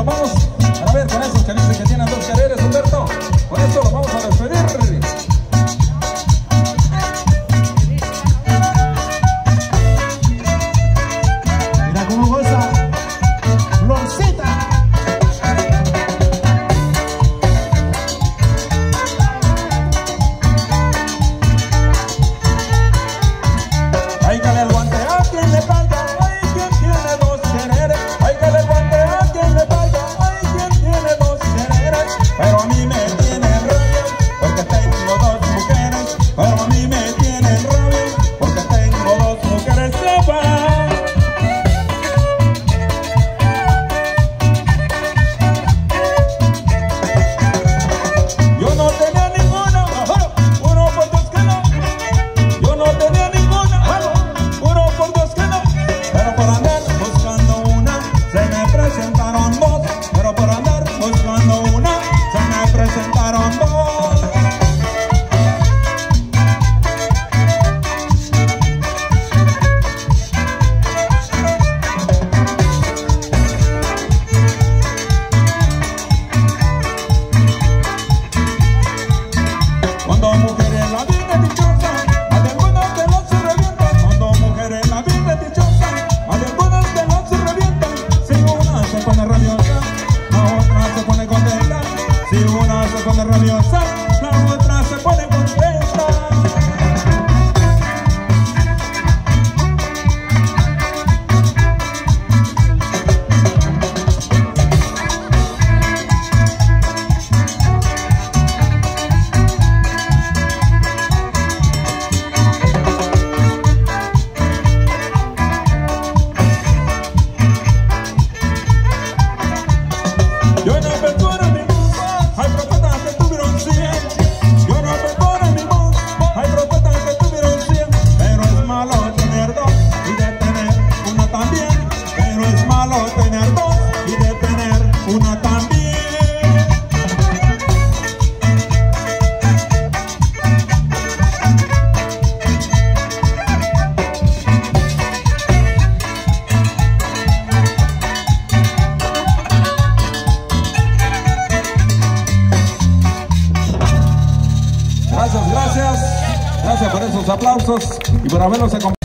vamos aplausos y por habernos acompañado.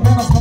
menos